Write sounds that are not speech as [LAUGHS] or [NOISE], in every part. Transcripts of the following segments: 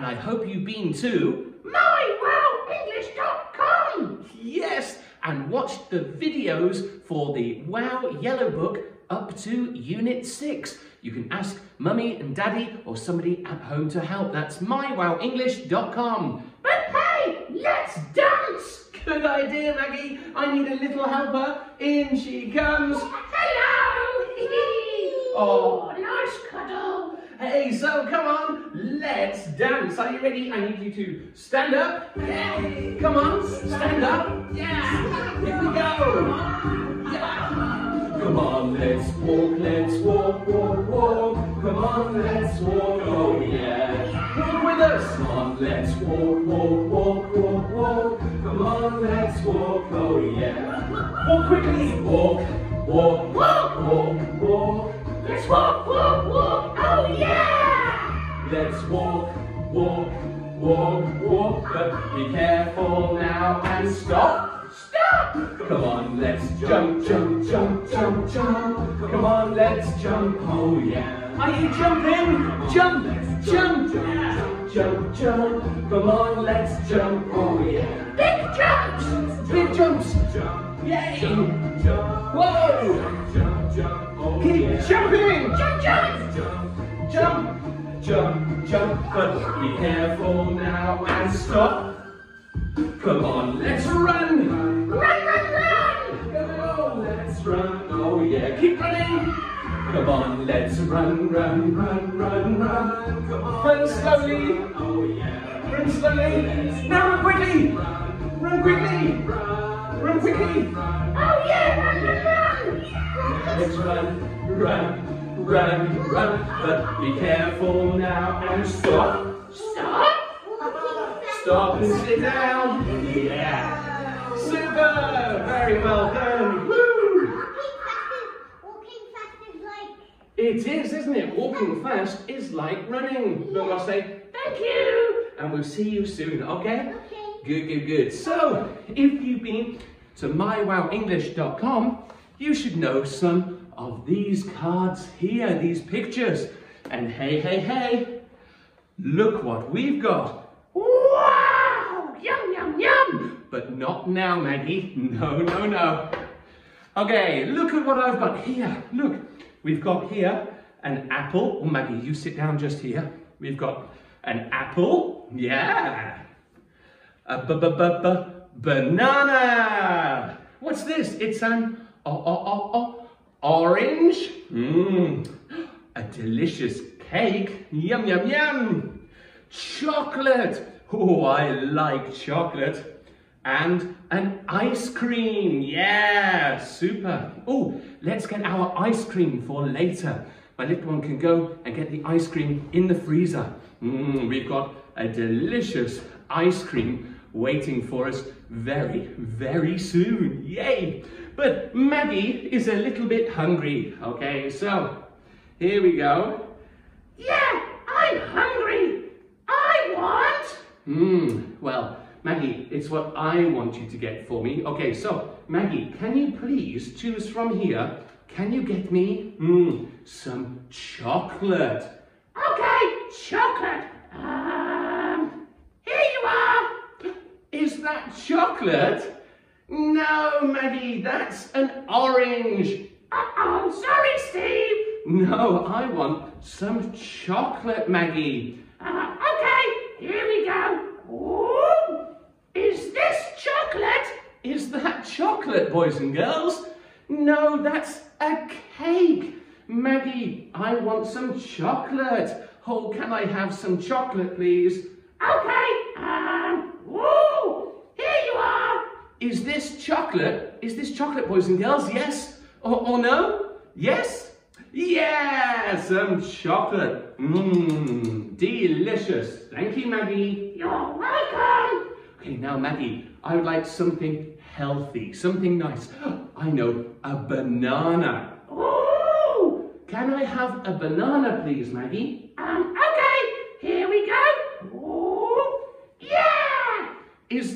And I hope you've been to MyWowEnglish.com. Yes, and watched the videos for the Wow Yellow Book up to Unit 6. You can ask Mummy and Daddy or somebody at home to help. That's mywowenglish.com. But hey, let's dance. Good idea, Maggie. I need a little helper. In she comes. Hello. Oh. nice cuddle. Hey, so come on, let's dance. Are you ready? I need you to stand up. Yeah. Come on, stand up. Yeah. Here we go. Come on, let's walk, let's walk, walk, walk. Come on, let's walk, oh yeah. Walk with us. Come on, let's walk, walk, walk, walk, walk. Come on, let's walk, oh yeah. Walk quickly, walk, walk, walk, walk, walk. Let's walk, walk, walk. Oh yeah. Let's walk, walk, walk, walk, but be careful now and stop. Stop. Come on, let's jump, jump, jump, jump, jump. Come on, let's jump, oh yeah. Are you jumping? Jump, jump, jump, jump, jump. Come on, let's jump, oh yeah. Big jumps. Big jumps. Yay! Whoa! Oh, keep jumping! Jump, jump. Jump, jump, jump, but be careful now and stop. Come on, let's run! Run, run, run. Go, let's run! Oh yeah, keep running! Come on, let's run, run, run, run, run! Come on, run slowly! Oh yeah, run slowly! Now run quickly! Run quickly! Run quickly! Oh yeah, run, run, run. Let's run, run, run, run, but be careful now and stop. Stop. Stop and sit down. Yeah. Super. Very well done. Woo. Walking fast is like It is, isn't it? Walking fast is like running. But I'll say Thank you. and we'll see you soon, okay? okay. Good, good, good. So, if you've been to mywowenglish.com, you should know some of these cards here, these pictures. And hey, hey, hey, look what we've got. Wow. Yum, yum, yum. But not now, Maggie. No, no, no. Okay, look at what I've got here. Look, we've got here an apple. Oh, Maggie, you sit down just here. We've got an apple. Yeah. A b b b b banana. What's this? It's an o o o o orange. Mmm. A delicious cake. Yum yum yum. Chocolate. Oh, I like chocolate. And an ice cream. Yeah, super. Oh, let's get our ice cream for later. My little one can go and get the ice cream in the freezer. Mmm, we've got a delicious ice cream waiting for us very, very soon. Yay! But Maggie is a little bit hungry. Okay, so here we go. Yeah, I'm hungry. I want. Hmm, well, Maggie, it's what I want you to get for me. Okay, so, Maggie, can you please choose from here? Can you get me, hmm, some chocolate? Okay, chocolate. That chocolate? No, Maggie, that's an orange. Uh-oh, sorry, Steve. No, I want some chocolate, Maggie. Uh, okay, here we go. Ooh, is this chocolate? Is that chocolate, boys and girls? No, that's a cake. Maggie, I want some chocolate. Oh, can I have some chocolate, please? Okay, Is this chocolate? Is this chocolate, boys and girls? Yes or, or no? Yes? Yes, some chocolate. Mmm, delicious. Thank you, Maggie. You're welcome. Okay, now Maggie, I would like something healthy, something nice. [GASPS] I know, a banana. Can I have a banana, please, Maggie? um,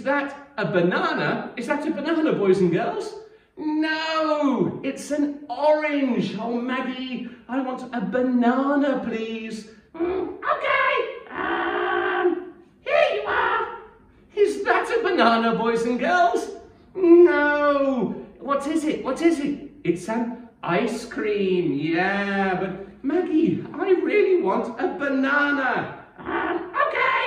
that a banana? Is that a banana, boys and girls? No, it's an orange. Oh, Maggie, I want a banana, please. Mm, okay, um, here you are. Is that a banana, boys and girls? No. What is it? What is it? It's an ice cream. Yeah, but Maggie, I really want a banana. Um, okay.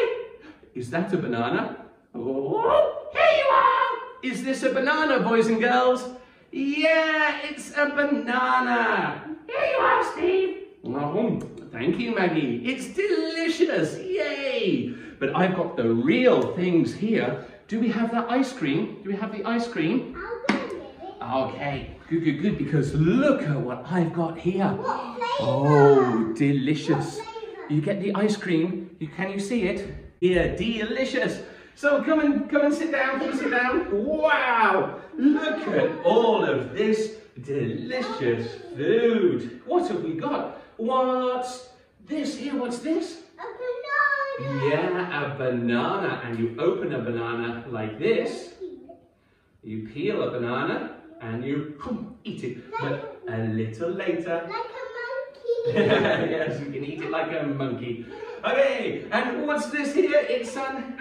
Is that a banana? Oh, here you are. Is this a banana, boys and girls? Yeah, it's a banana. Here you are, Steve. Oh, thank you, Maggie. It's delicious. Yay! But I've got the real things here. Do we have that ice cream? Do we have the ice cream? I'll go with it. Okay, good, good, good, because look at what I've got here. What flavour? Oh, delicious. What flavour? You get the ice cream. You, can you see it? Yeah, delicious. So come and come and sit down. Come and sit down. Wow! Look at all of this delicious food. What have we got? What's this here? What's this? A banana. Yeah, a banana. And you open a banana like this. You peel a banana and you eat it. But a little later, Like a [LAUGHS] monkey. yes, you can eat it like a monkey. Okay, and what's this here? It's an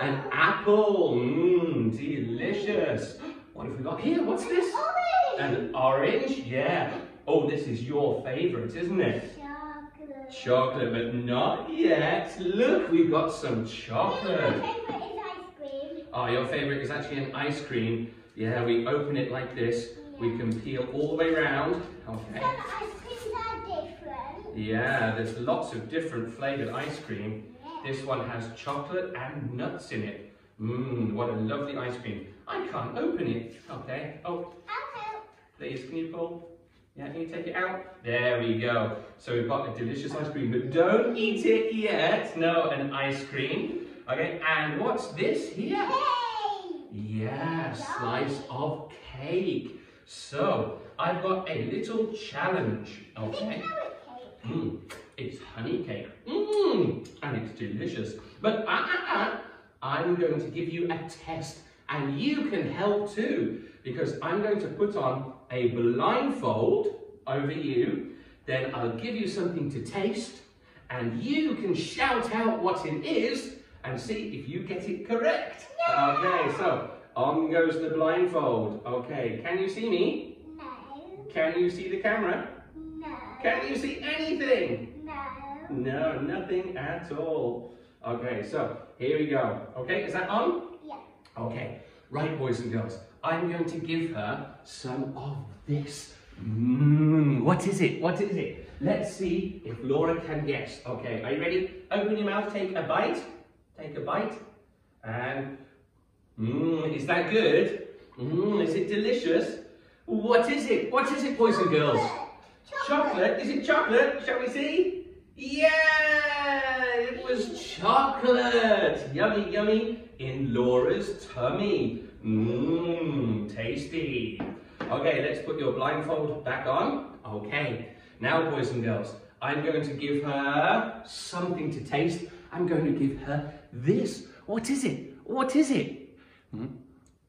an apple. Mmm, delicious. What have we got here? What's this? Orange. An orange. Yeah. Oh, this is your favourite, isn't it? Chocolate. Chocolate, but not yet. Look, we've got some My chocolate. favourite is ice cream. Oh, your favourite is actually an ice cream. Yeah, we open it like this. We can peel all the way around. Okay. Some ice creams are different. Yeah, there's lots of different flavoured ice cream. This one has chocolate and nuts in it. Mmm, what a lovely ice cream. I can't open it. Okay. Oh, please, can you pull? Yeah, can you take it out? There we go. So we've got a delicious ice cream, but don't eat it yet. No, an ice cream. Okay, and what's this here? Hey. Yeah, slice of cake. So, I've got a little challenge, okay? cake? Mmm, it's honey cake. Mmm, and it's delicious. But uh, uh, uh, I'm going to give you a test, and you can help too, because I'm going to put on a blindfold over you. Then I'll give you something to taste, and you can shout out what it is and see if you get it correct. Okay, so on goes the blindfold. Okay, can you see me? No. Can you see the camera? No. Can you see anything? No. No, nothing at all. Okay, so here we go. Okay, is that on? Yeah. Okay, right, boys and girls. I'm going to give her some of this. Mmm, what is it? What is it? Let's see if Laura can guess. Okay, are you ready? Open your mouth, take a bite. Take a bite. And, mmm, is that good? Mmm, is it delicious? What is it? What is it, boys and girls? Chocolate? Is it chocolate? Shall we see? Yeah! It was chocolate! Yummy, yummy in Laura's tummy. Mmm, tasty. Okay, let's put your blindfold back on. Okay, now boys and girls, I'm going to give her something to taste. I'm going to give her this. What is it? What is it?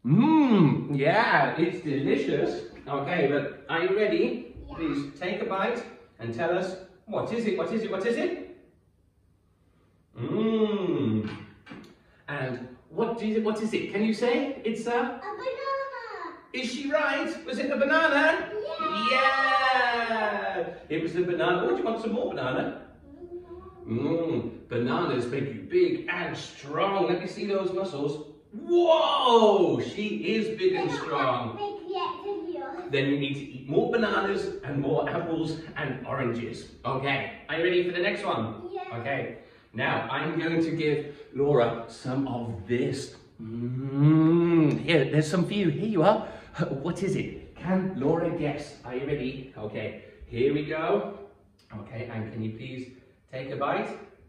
Mmm, yeah, it's delicious. Okay, but are you ready? Please take a bite and tell us what is it? What is it? What is it? Mmm. And what is it? What is it? Can you say it's a? A banana. Is she right? Was it a banana? Yeah. Yeah. It was a banana. Oh, do you want some more banana? Mmm. Bananas make you big and strong. Let me see those muscles. Whoa! She is big and strong. Big yet than yours. Then you need to eat more bananas and more apples and oranges. Okay, are you ready for the next one? Yeah. Okay, now I'm going to give Laura some of this. Mmm, here, there's some for you. Here you are. [LAUGHS] What is it? Can Laura guess? Are you ready? Okay, here we go. Okay, and can you please take a bite?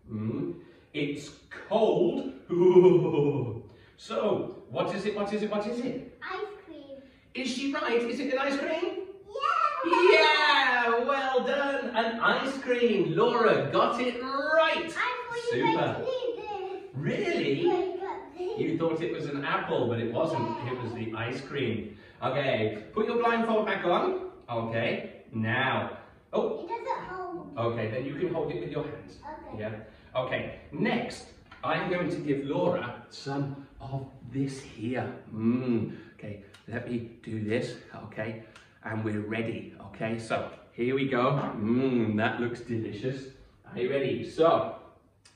Mmm, it's cold. Ooh. [LAUGHS] So, what is it? What is it? What is it? Is she right? Is it an ice cream? Yeah. Yeah, well done. An ice cream. Laura got it right. I thought Super. Really? You. You thought it was an apple, but it wasn't. It was the ice cream. Okay, put your blindfold back on. Okay, now. Oh, It doesn't hold. okay, then you can hold it with your hands. Okay. Yeah. Okay, next, I'm going to give Laura some of this here. Mmm. Okay, let me do this. Okay, and we're ready. Okay, so here we go. Mmm, that looks delicious. Are you ready? So,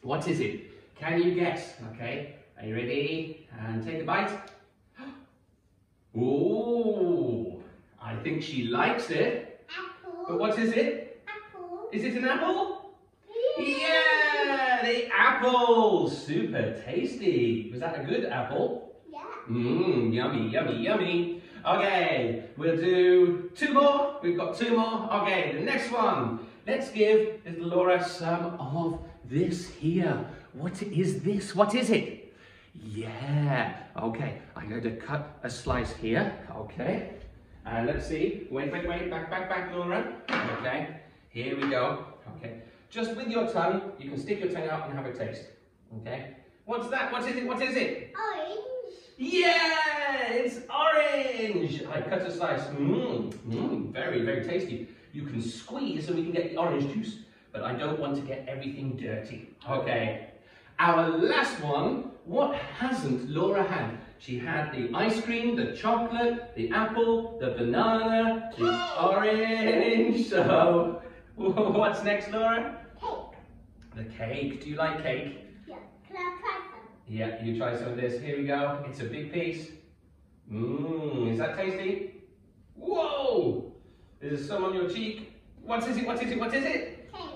what is it? Can you guess? Okay, are you ready? And take a bite. [GASPS] Ooh, I think she likes it. Apple. But what is it? Apple. Is it an apple? Yeah, the apple. Super tasty. Was that a good apple? Mmm, yummy, yummy, yummy. Okay, we'll do two more. We've got two more. Okay, the next one. Let's give Laura some of this here. What is this? What is it? Yeah. Okay, I'm going to cut a slice here. Okay. And let's see. Wait, wait, wait. Back, back, back, Laura. Okay. Here we go. Okay. Just with your tongue, you can stick your tongue out and have a taste. Okay. What's that? What is it? What is it? Orange. Yeah, it's orange. I cut a slice. Mmm, mmm, very, very tasty. You can squeeze so we can get the orange juice, but I don't want to get everything dirty. Okay, our last one. What hasn't Laura had? She had the ice cream, the chocolate, the apple, the banana, the orange. So, [LAUGHS] what's next, Laura? Cake. The cake. Do you like cake? Yeah. Can I try some? Yeah, you try some of this. Here we go. It's a big piece. Mmm, is that tasty? Whoa! There's some on your cheek. What is it? What is it? What is it? Cake.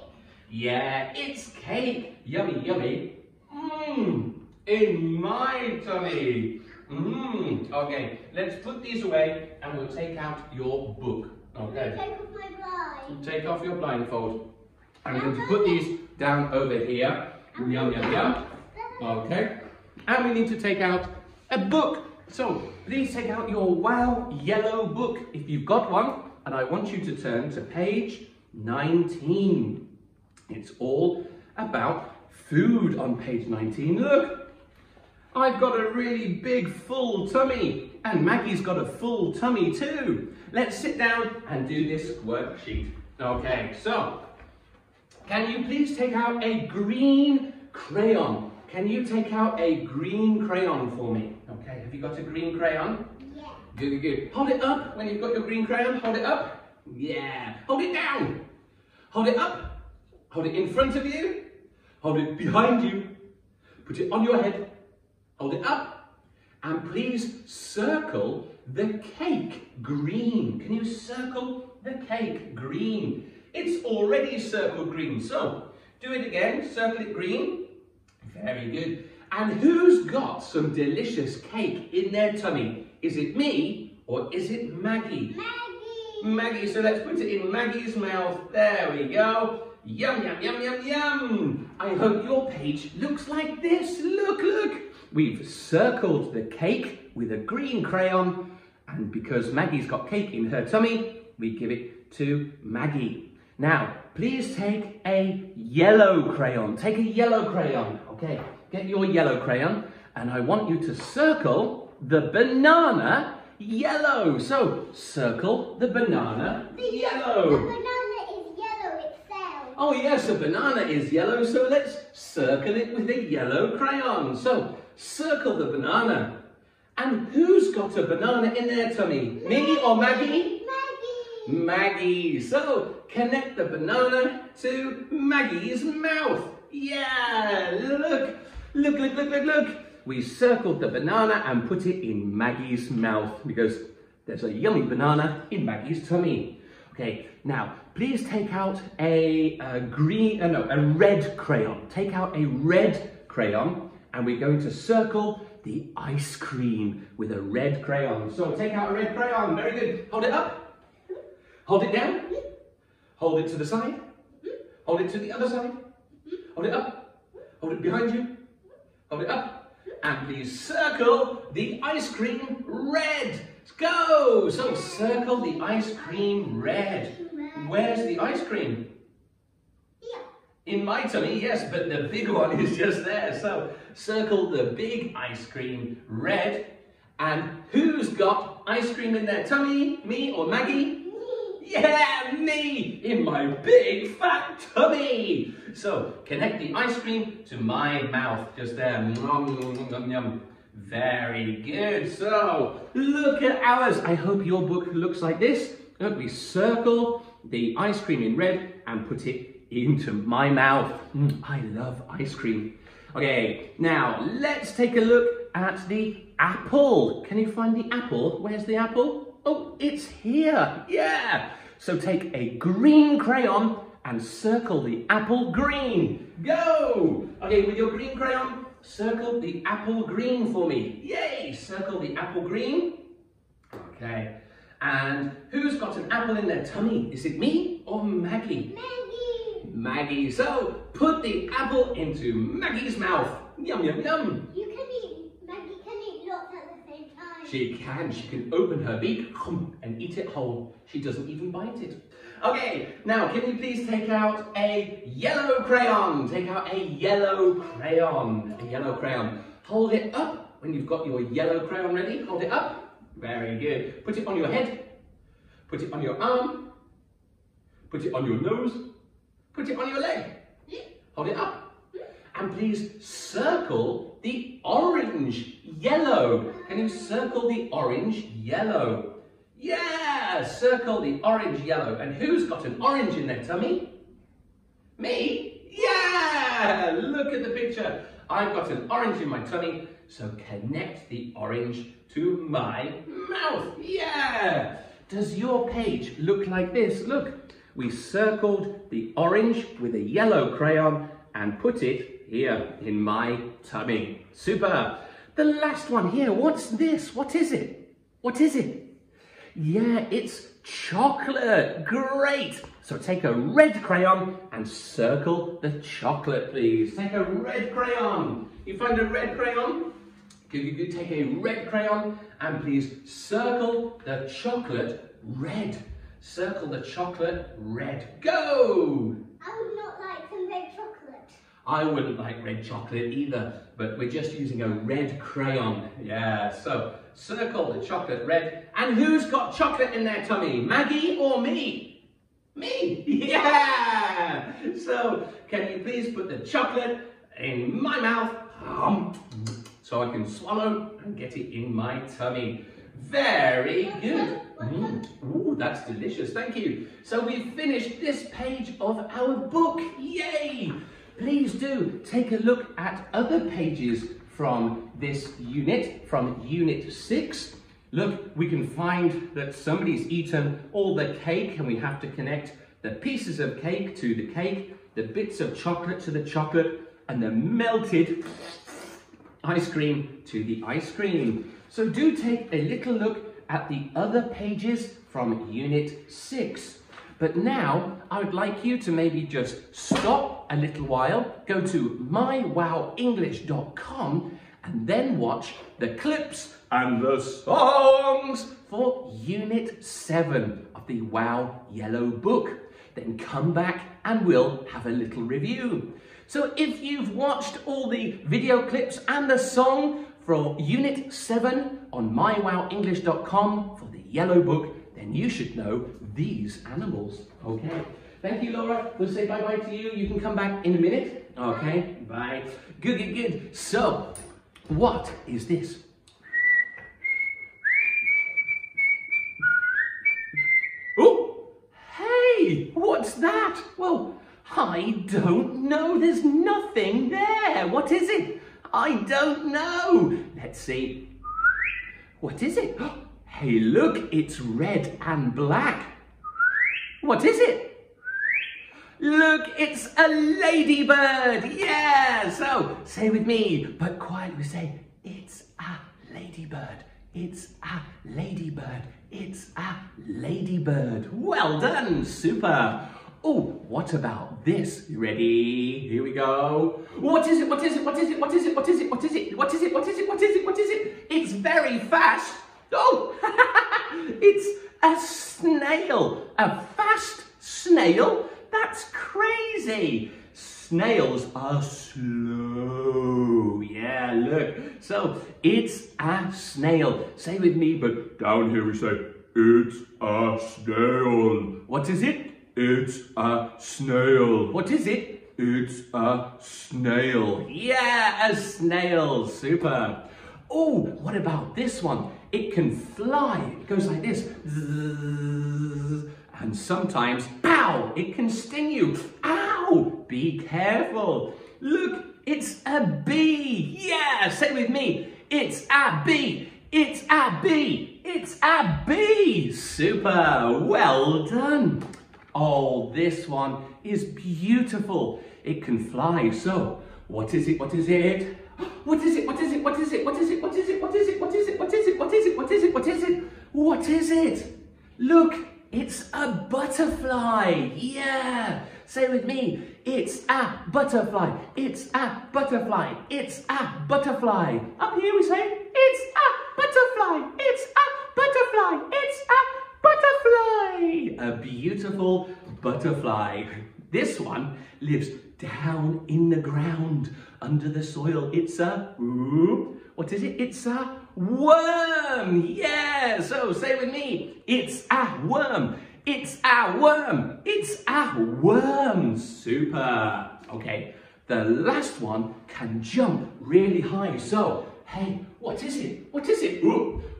Yeah, it's cake. Yummy, yummy. Mmm, in my tummy. Mmm. Okay, let's put these away and we'll take out your book. Okay. Take off my blind. Take off your blindfold. I'm going to put these down over here. Yum, yum, yum. Okay. And we need to take out a book. So please take out your wow yellow book if you've got one. And I want you to turn to page 19. It's all about food on page 19. Look, I've got a really big full tummy. And Maggie's got a full tummy too. Let's sit down and do this worksheet. Okay, so can you please take out a green crayon? Can you take out a green crayon for me? Okay, have you got a green crayon? Yeah. Good, good, good. Hold it up when you've got your green crayon. Hold it up. Yeah. Hold it down. Hold it up. Hold it in front of you. Hold it behind you. Put it on your head. Hold it up. And please circle the cake green. Can you circle the cake green? It's already circled green. So do it again. Circle it green. Very good. And who's got some delicious cake in their tummy? Is it me or is it Maggie? Maggie. Maggie, so let's put it in Maggie's mouth. There we go. Yum, yum, yum, yum, yum. I hope your page looks like this. Look, look. We've circled the cake with a green crayon. And because Maggie's got cake in her tummy, we give it to Maggie. Now, please take a yellow crayon. Take a yellow crayon. Okay, get your yellow crayon. And I want you to circle the banana yellow. So, circle the banana The yellow. banana is yellow itself. Oh yes, a banana is yellow, so let's circle it with a yellow crayon. So, circle the banana. And who's got a banana in their tummy? Me or Maggie? Maggie. So, connect the banana to Maggie's mouth. Yeah, look, look, look, look, look, look. We circled the banana and put it in Maggie's mouth because there's a yummy banana in Maggie's tummy. Okay, now please take out a, a green, uh, no, a red crayon. Take out a red crayon and we're going to circle the ice cream with a red crayon. So take out a red crayon, very good. Hold it up, hold it down, hmm? hold it to the side, hmm? hold it to the other side, hmm? hold it up, hold it behind you, hold it up, and please circle the ice cream red. Go! So circle the ice cream red. Where's the ice cream? In my tummy, yes, but the big [LAUGHS] one is just there. So circle the big ice cream red. And who's got ice cream in their tummy? Me or Maggie? Yeah, me in my big fat tummy. So connect the ice cream to my mouth just there. Nom, nom, nom. Very good. So look at ours. I hope your book looks like this. Look, we circle the ice cream in red and put it into my mouth. Mm, I love ice cream. Okay, now let's take a look at the apple. Can you find the apple? Where's the apple? Oh, it's here. Yeah. So take a green crayon and circle the apple green. Go! Okay, with your green crayon, circle the apple green for me. Yay! Circle the apple green. Okay. And who's got an apple in their tummy? Is it me or Maggie? Maggie. Maggie. So put the apple into Maggie's mouth. Yum, yum, yum. You can eat, Maggie can eat lots at the same time. She can. She can open her beak and eat it whole. She doesn't even bite it. Okay, now can you please take out a yellow crayon? Take out a yellow crayon. A yellow crayon. Hold it up when you've got your yellow crayon ready. Hold it up. Very good. Put it on your head. Put it on your arm. Put it on your nose. Put it on your leg. Hold it up. And please circle the orange yellow. Can you circle the orange yellow? Yeah, circle the orange yellow. And who's got an orange in their tummy? Me? Yeah! Look at the picture. I've got an orange in my tummy, so connect the orange to my mouth. Yeah! Does your page look like this? Look, we circled the orange with a yellow crayon and put it here in my tummy. Super! The last one here, what's this? What is it? What is it? Yeah, it's chocolate. Great. So take a red crayon and circle the chocolate, please. Take a red crayon. You find a red crayon? Good. Take a red crayon and please circle the chocolate red. Circle the chocolate red. Go! I would not like some red chocolate. I wouldn't like red chocolate either, but we're just using a red crayon. Yeah, so circle the chocolate red. And who's got chocolate in their tummy? Maggie or me? Me? [LAUGHS] Yeah! So, can you please put the chocolate in my mouth um, so I can swallow and get it in my tummy? Very good. Mm. Ooh, that's delicious. Thank you. So we've finished this page of our book. Yay! Please do take a look at other pages from this unit, from Unit 6. Look, we can find that somebody's eaten all the cake and we have to connect the pieces of cake to the cake, the bits of chocolate to the chocolate, and the melted ice cream to the ice cream. So do take a little look at the other pages from Unit 6. But now, I would like you to maybe just stop a little while, go to mywowenglish.com and then watch the clips and the songs for Unit 7 of the Wow Yellow Book. Then come back and we'll have a little review. So if you've watched all the video clips and the song for Unit 7 on mywowenglish.com for the Yellow Book, then you should know these animals. Okay. Thank you, Laura. We'll say bye-bye to you. You can come back in a minute. Okay. Bye. Good, good, good. So, what is this? Oh, hey, what's that? Well, I don't know. There's nothing there. What is it? I don't know. Let's see. What is it? [GASPS] Hey, look, it's red and black. What is it? Look, it's a ladybird. Yeah. So say with me, but quietly say, it's a ladybird. It's a ladybird. It's a ladybird. Well done. Super. Oh, what about this? You ready? Here we go. What is it? What is it? What is it? What is it? What is it? What is it? What is it? What is it? What is it? What is it? It's very fast. Oh, it's a snail. A fast snail? That's crazy. Snails are slow. Yeah, look. So it's a snail. Say with me, but down here we say it's a snail. What is it? It's a snail. What is it? It's a snail. Yeah, a snail. Super. Oh, what about this one? It can fly. It goes like this. And sometimes, pow, it can sting you. Ow! Be careful. Look, it's a bee. Yeah, say with me. It's a bee. It's a bee. It's a bee. Super. Well done. Oh, this one is beautiful. It can fly. So, what is it? What is it? What is it? What is it? What is it? What is it? What is it? What is it? What is it? What is it? What is it? What is it? What is it? What is it? Look, it's a butterfly. Yeah. Say with me. It's a butterfly. It's a butterfly. It's a butterfly. Up here we say, it's a butterfly. It's a butterfly. It's a butterfly. A beautiful butterfly. This one lives down in the ground, under the soil. It's a, what is it? It's a worm. Yeah, so say with me. It's a worm. It's a worm. It's a worm. Super. Okay, the last one can jump really high. So, hey, what is it? What is it?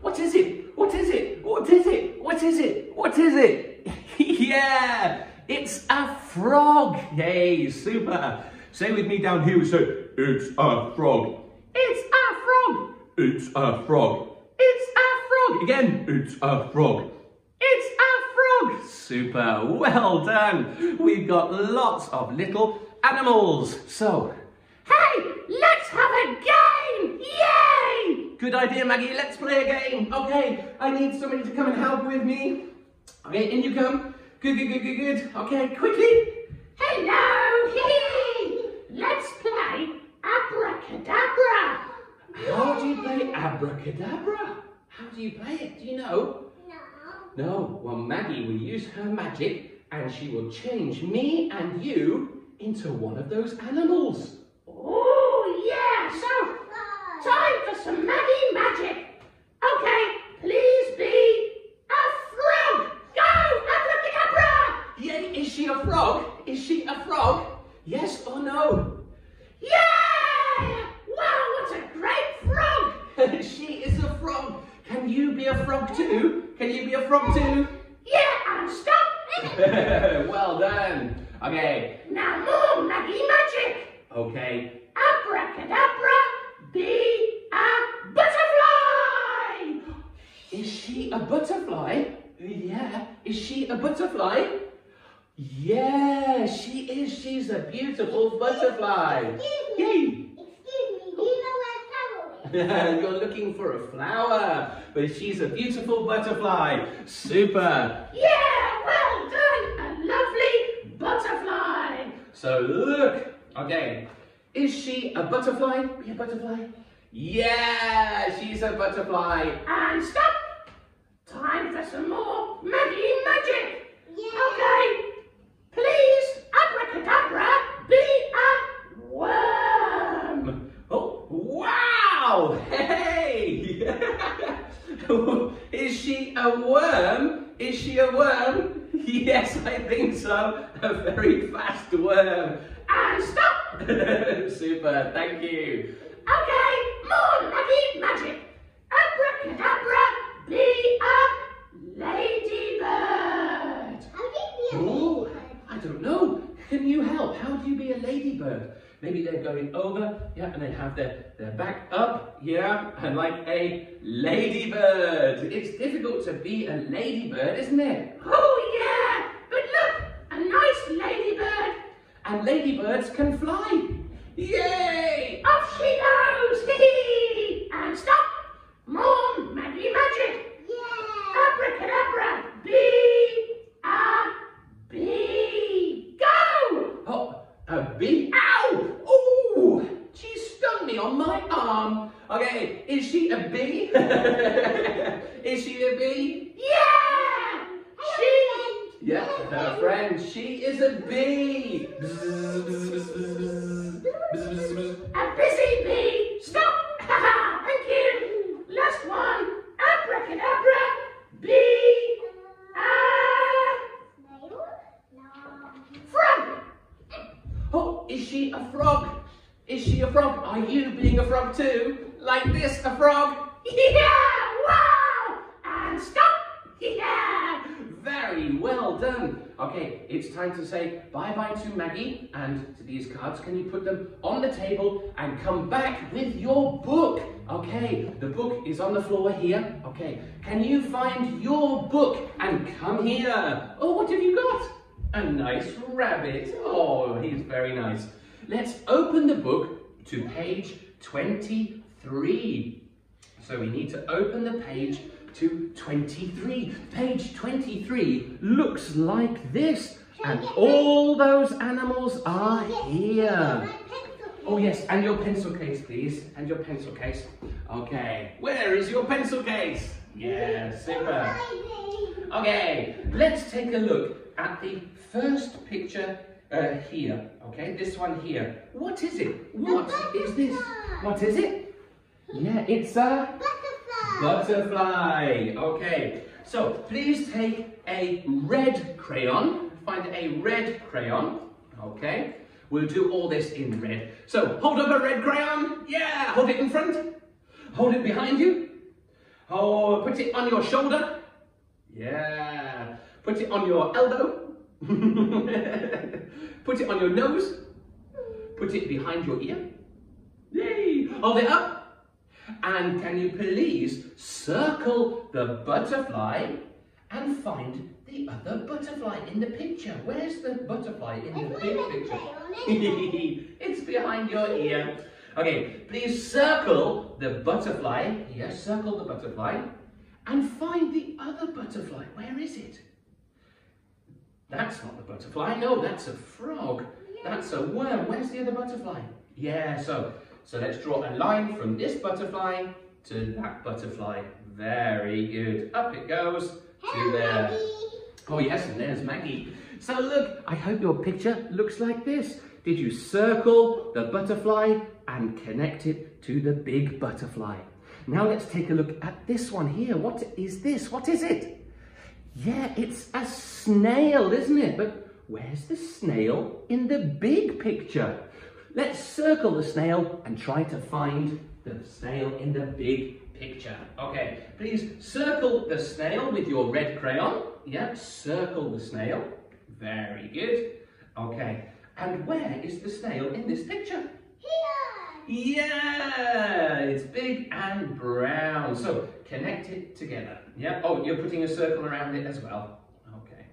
What is it? What is it? What is it? What is it? What is it? [LAUGHS] yeah, it's a frog. Yay, super. Say with me down here, we say, it's a frog. It's a frog. It's a frog. It's a frog. Again, it's a frog. It's a frog. Super, well done. We've got lots of little animals. So, Hey, let's have a game. Yay! good idea, Maggie. Let's play a game. Okay, I need somebody to come and help with me. Okay, in you come. Good, good, good, good, good. Okay, quickly. Hello. Hee. Let's play abracadabra. How do you play abracadabra? How do you play it? Do you know? No. No. Well, Maggie will use her magic and she will change me and you into one of those animals. Oh, yeah. So, time for some Maggie magic. Okay, please be a frog. Go, abracadabra. Yay, is she a frog? Is she a frog? Yes or no? Yeah! Wow, what a great frog. [LAUGHS] she is a frog. Can you be a frog too? Can you be a frog too? Yeah, I'm stop. [LAUGHS] well done. Okay, Now more Maggie magic. okay. Abracadabra, be a butterfly. Is she a butterfly? Yeah. Is she a butterfly? Yeah, she is. She's a beautiful butterfly. Excuse Yay. me. Excuse me. Do you know where Carol is? [LAUGHS] You're looking for a flower, but she's a beautiful butterfly. Super. Yeah, well done. A lovely butterfly. So look. Okay. Is she a butterfly? Be a butterfly? Yeah, she's a butterfly. And stop. Time for some more Maggie magic. Yeah. Okay. Please, abracadabra, be a worm. Oh, wow! Hey! Is she a worm? Is she a worm? [LAUGHS] Yes, I think so. A very fast worm. And stop. [LAUGHS] Super, thank you. Okay, more Maggie magic. Abracadabra, be a ladybird. How do you be a Oh, ladybird? I don't know. Can you help? How do you be a ladybird? Maybe they're going over, yeah, and they have their, their back up, yeah, and like a ladybird. It's difficult to be a ladybird, isn't it? Oh yeah, but look, a nice ladybird. And ladybirds can fly. Yay! Off she goes. Hee And stop. More Maggie magic. Yeah. Abracadabra, be a bee. Go. Oh, a bee. Ow! Oh, she stung me on my arm. Okay, is she a bee? [LAUGHS] is she a bee? Yeah. She. Yeah, her friend. She is a bee. A busy bee. Stop. Thank you. Last one. Abracadabra, be Is she a frog? Are you being a frog too? Like this, a frog? Yeah! Wow! And stop! Yeah! Very well done. Okay, it's time to say bye-bye to Maggie and to these cards. Can you put them on the table and come back with your book? Okay, the book is on the floor here. Okay, can you find your book and come here? Oh, what have you got? A nice rabbit. Oh, he's very nice. Let's open the book to page 23. So we need to open the page to 23. Page 23 looks like this. And all those animals are here. Oh yes, and your pencil case, please. And your pencil case. Okay, where is your pencil case? Yeah, super. Okay, let's take a look at the first picture uh, here. Okay, this one here. What is it? What is this? What is it? Yeah, it's a butterfly. Okay, so please take a red crayon. Find a red crayon. Okay, we'll do all this in red. So hold up a red crayon. Yeah, hold it in front. Hold it behind you. Oh, put it on your shoulder. Yeah. Put it on your elbow. [LAUGHS] put it on your nose. Put it behind your ear. Yay. Hold it up. And can you please circle the butterfly and find the other butterfly in the picture? Where's the butterfly in the big picture? [LAUGHS] it's behind your ear. Okay, please circle the butterfly. Yes, circle the butterfly. And find the other butterfly. Where is it? That's not the butterfly. No, that's a frog. That's a worm. Where's the other butterfly? Yeah, so, so let's draw a line from this butterfly to that butterfly. Very good. Up it goes there. Oh yes, and there's Maggie. So look, I hope your picture looks like this. Did you circle the butterfly and connect it to the big butterfly? Now let's take a look at this one here. What is this? What is it? Yeah, it's a snail, isn't it? But where's the snail in the big picture? Let's circle the snail and try to find the snail in the big picture. Okay, please circle the snail with your red crayon. Yeah, circle the snail. Very good. Okay, and where is the snail in this picture? Here. Yeah, it's big and brown. So connect it together. Yeah. Oh, you're putting a circle around it as well. Okay.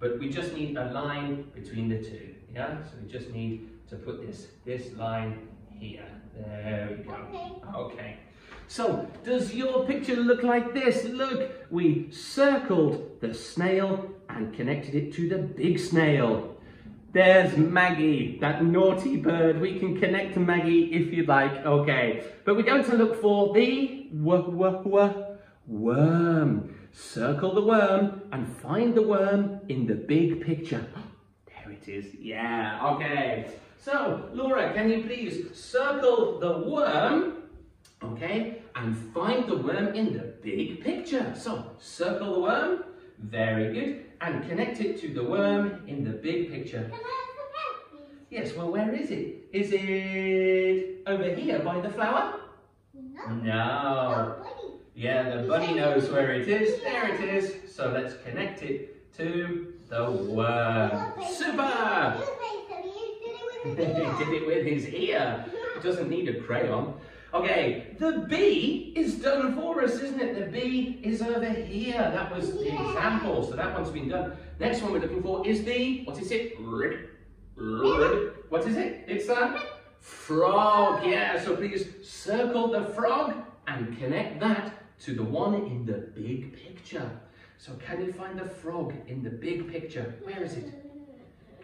But we just need a line between the two. Yeah. So we just need to put this this line here. There we go. Okay. Okay. So, does your picture look like this? Look, we circled the snail and connected it to the big snail. There's Maggie, that naughty bird. We can connect to Maggie if you'd like. Okay, but we're going to look for the worm. Circle the worm and find the worm in the big picture. [GASPS] There it is. Yeah, okay. So, Laura, can you please circle the worm okay? And find the worm in the big picture. So, circle the worm, very good, and connect it to the worm in the big picture. Can I have the pen, please? Yes, well, where is it? Is it over here by the flower? No. No. Yeah, the bunny knows where it is. There it is. So let's connect it to the worm. Super! You say so you did it with he his did ear. it with his ear. It doesn't need a crayon. Okay, the bee is done for us, isn't it? The bee is over here. That was the Yeah. example, so that one's been done. Next one we're looking for is the, what is it? Rib. Rib. What is it? It's a frog. Yeah, so please circle the frog and connect that to the one in the big picture. So can you find the frog in the big picture? Where is it?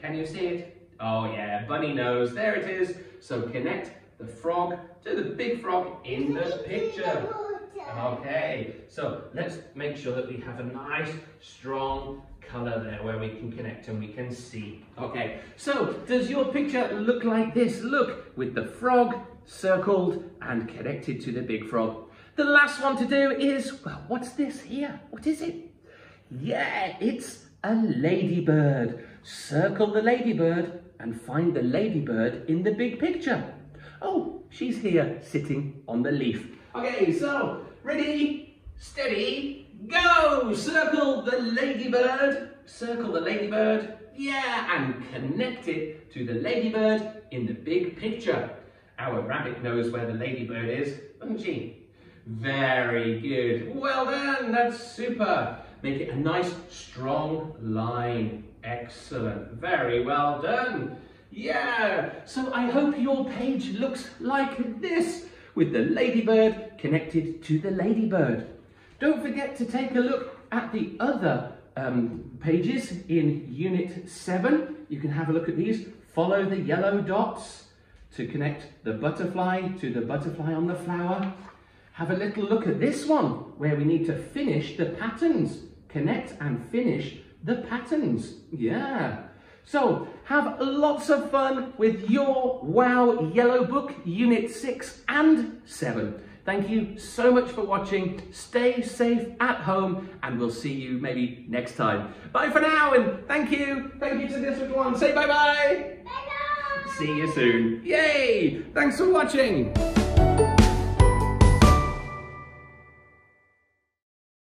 Can you see it? Oh yeah, bunny knows, there it is. So connect the frog to the big frog in the picture. Okay, so let's make sure that we have a nice, strong colour there where we can connect and we can see. Okay, so does your picture look like this? Look, with the frog circled and connected to the big frog. The last one to do is, well, what's this here? What is it? Yeah, it's a ladybird. Circle the ladybird and find the ladybird in the big picture. Oh, she's here sitting on the leaf. Okay, so ready, steady, go! Circle the ladybird, circle the ladybird, yeah, and connect it to the ladybird in the big picture. Our rabbit knows where the ladybird is, doesn't she? Very good. Well done, that's super. Make it a nice strong line. Excellent. Very well done. Yeah. So I hope your page looks like this with the ladybird connected to the ladybird. Don't forget to take a look at the other um, pages in Unit 7. You can have a look at these. Follow the yellow dots to connect the butterfly to the butterfly on the flower. Have a little look at this one where we need to finish the patterns. Connect and finish the patterns. Yeah. So have lots of fun with your Wow Yellow Book Unit 6 and 7. Thank you so much for watching. Stay safe at home and we'll see you maybe next time. Bye for now and thank you. Thank you to this little one. Say bye-bye. Bye-bye. See you soon. Yay! Thanks for watching.